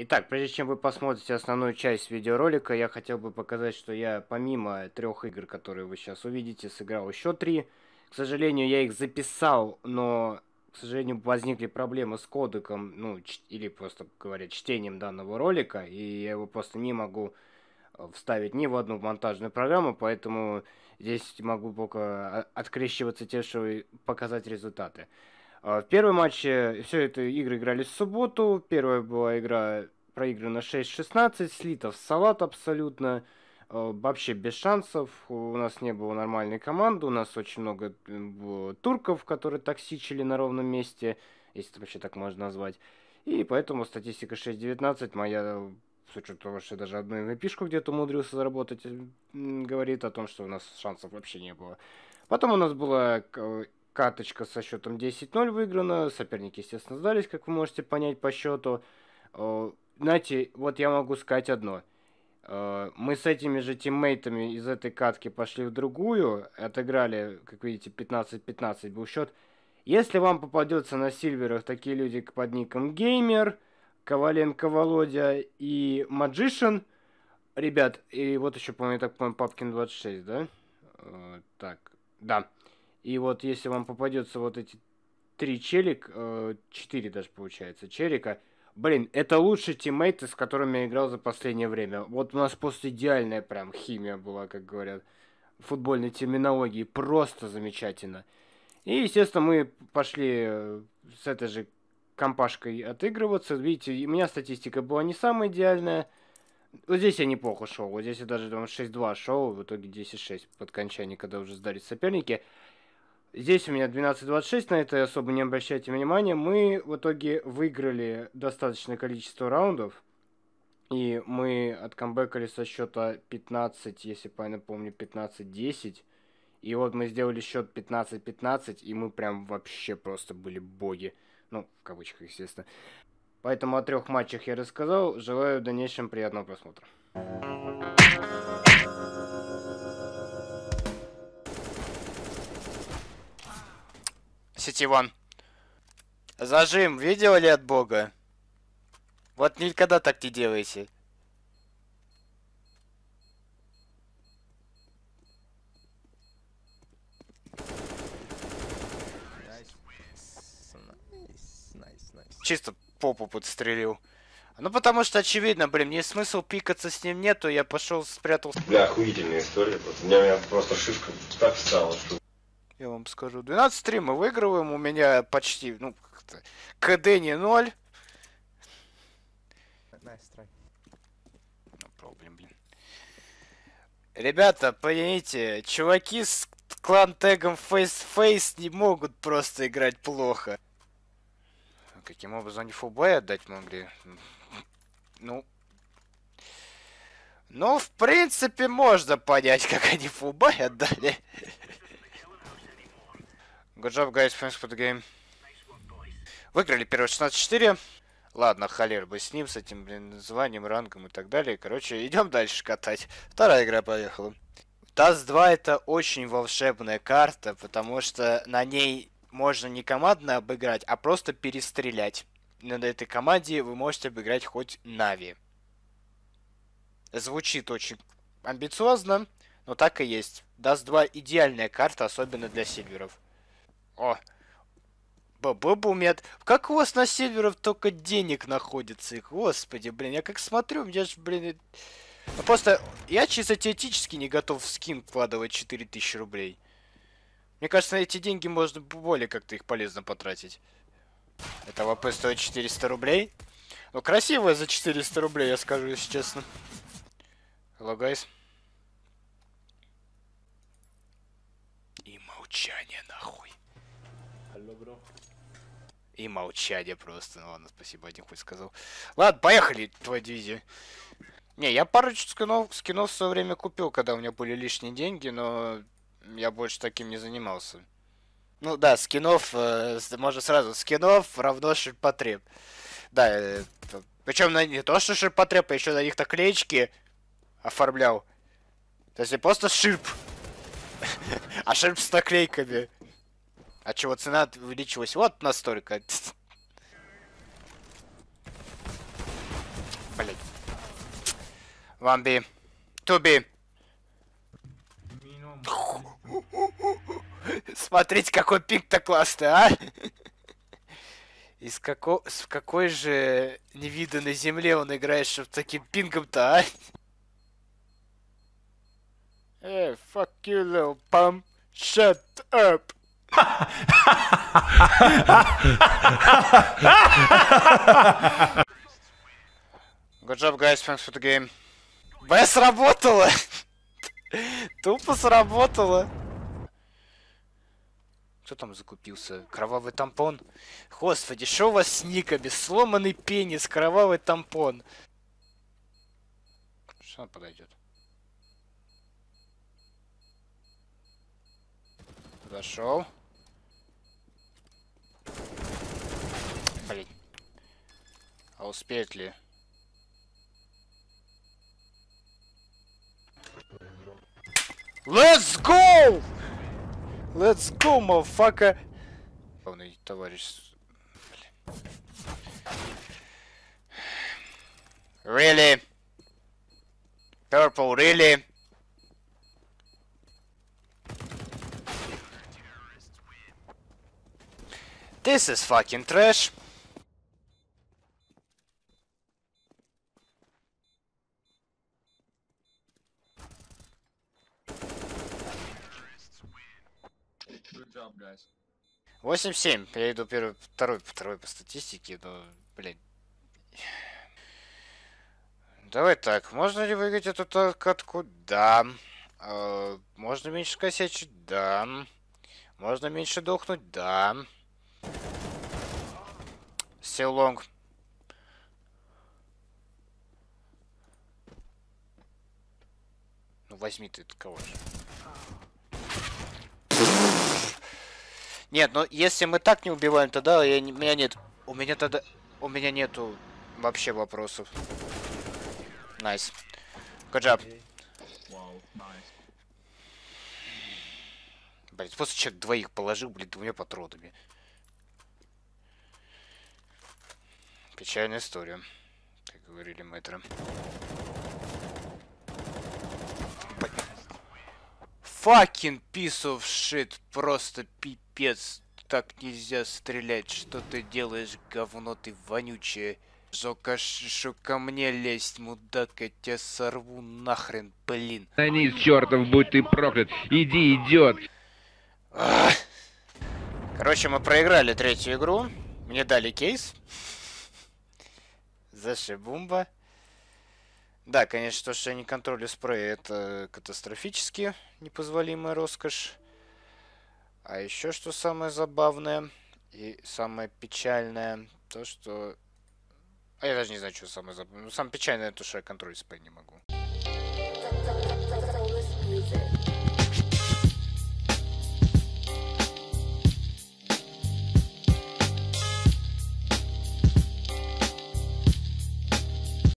Итак, прежде чем вы посмотрите основную часть видеоролика, я хотел бы показать, что я помимо трех игр, которые вы сейчас увидите, сыграл еще три. К сожалению, я их записал, но, к сожалению, возникли проблемы с кодеком, ну, или просто, говоря, чтением данного ролика, и я его просто не могу э, вставить ни в одну монтажную программу, поэтому здесь могу только открещиваться тем, что показать результаты. А, в первом матче все это игры игрались в субботу. Первая была игра проиграна 6-16, слитов салат абсолютно. А, вообще без шансов. У нас не было нормальной команды. У нас очень много турков, которые токсичили на ровном месте, если это вообще так можно назвать. И поэтому статистика 6-19 моя, с учетом того, что я даже одну mvp где-то умудрился заработать, говорит о том, что у нас шансов вообще не было. Потом у нас была каточка со счетом 10-0 выиграна. Соперники, естественно, сдались, как вы можете понять по счету. Э, знаете, вот я могу сказать одно. Э, мы с этими же тиммейтами из этой катки пошли в другую, отыграли, как видите, 15-15 был счет. Если вам попадется на сильверах такие люди под ником Геймер, Коваленко Володя и Magician, ребят, и вот еще, помню, так помню, Папкин 26, да? Э, так, да. И вот если вам попадется вот эти три челик, э, четыре даже получается, челика, блин, это лучшие тиммейты, с которыми я играл за последнее время. Вот у нас просто идеальная прям химия была, как говорят футбольной терминологии, просто замечательно. И, естественно, мы пошли э, с этой же компашкой отыгрываться. Видите, у меня статистика была не самая идеальная. Вот здесь я неплохо шел. Вот здесь я даже 6-2 шел, в итоге 10-6 под кончание, когда уже сдались соперники. Здесь у меня 12-26, на это особо не обращайте внимания. Мы в итоге выиграли достаточное количество раундов. И мы откамбэкали со счета 15, если правильно помню, 15-10. И вот мы сделали счет 15-15, и мы прям вообще просто были боги. Ну, в кавычках, естественно. Поэтому о трех матчах я рассказал. Желаю в дальнейшем приятного просмотра. Сетиван. Зажим, видел ли от бога? Вот никогда так не делайте. Чисто попу подстрелил. Ну потому что очевидно, блин, мне смысл пикаться с ним нету, я пошел спрятался. Бля, охуительная история. У меня, у меня просто шишка так стала, что я вам скажу. 12-3 мы выигрываем, у меня почти, ну, КД не 0. Nice no problem, блин. Ребята, поймите, чуваки с клан тегом Face Face не могут просто играть плохо. Каким образом они фулбай отдать могли? Ну... Ну, в принципе, можно понять, как они фулбай отдали. Good job, guys. Thanks for the game. Выиграли первый 16-4. Ладно, холер бы с ним, с этим, блин, званием, рангом и так далее. Короче, идем дальше катать. Вторая игра поехала. Dust 2 это очень волшебная карта, потому что на ней можно не командно обыграть, а просто перестрелять. На этой команде вы можете обыграть хоть Нави. Звучит очень амбициозно, но так и есть. Dust 2 идеальная карта, особенно для сильверов. О, Бабабумет. Как у вас на серверах только денег находится? Господи, блин, я как смотрю, я ж, блин... Ну, просто я чисто теоретически не готов в скин вкладывать 4000 рублей. Мне кажется, на эти деньги можно более как-то их полезно потратить. Это ВП стоит 400 рублей. Ну, красивая за 400 рублей, я скажу, если честно. Hello, guys. И молчание, нахуй. И молчание просто. Ну ладно, спасибо, один хоть сказал. Ладно, поехали, твоя дивизия. Не, я парочку скинов, скинов в свое время купил, когда у меня были лишние деньги, но я больше таким не занимался. Ну да, скинов, э, можно сразу, скинов равно ширпотреб. Да, э, причем на, не то, что ширпотреб, а еще на них наклеечки оформлял. То есть не просто ширп, а ширп с наклейками. А чего цена увеличилась вот настолько? Блять. Two B. Смотрите, какой пик-то классный, а? Из како... С какой же невиданной земле он играет, чтобы таким пингом-то, а? Эй, fuck you, little pump. Shut up. Good job, guys. Thanks for the game. Б сработало! Тупо сработало. Кто там закупился? Кровавый тампон? Господи, что у вас с никами? Сломанный пенис, кровавый тампон. Что он подойдет? Зашел. Блин. А успеет ли? Let's go! Let's go, motherfucker! Главный товарищ. Блин. Really? Purple, really? This is fucking trash. Восемь семь. Я иду первый, второй, второй по статистике, но, блин. Давай так, можно ли выиграть эту катку? Да. Э, можно меньше косячить? Да. Можно меньше дохнуть? Да. Still long. Ну возьми ты кого же. Нет, ну если мы так не убиваем, тогда я не, меня нет. У меня тогда. У меня нету вообще вопросов. Найс. Good. Блин, после человек двоих положил, блин, двумя патронами. Печальная история, как говорили мэтры. Fucking piece of shit. Просто пипец. Так нельзя стрелять. Что ты делаешь, говно ты вонючее? Что ко мне лезть, мудак, я тебя сорву нахрен, блин. Они, чертов, будь ты проклят! Иди, идет! Короче, мы проиграли третью игру. Мне дали кейс. Зашибумба. Да, конечно, то, что не контролю спрей, это катастрофически непозволимая роскошь. А еще что самое забавное и самое печальное, то, что... А я даже не знаю, что самое забавное. Ну, самое печальное, то, что я контролить спрей не могу.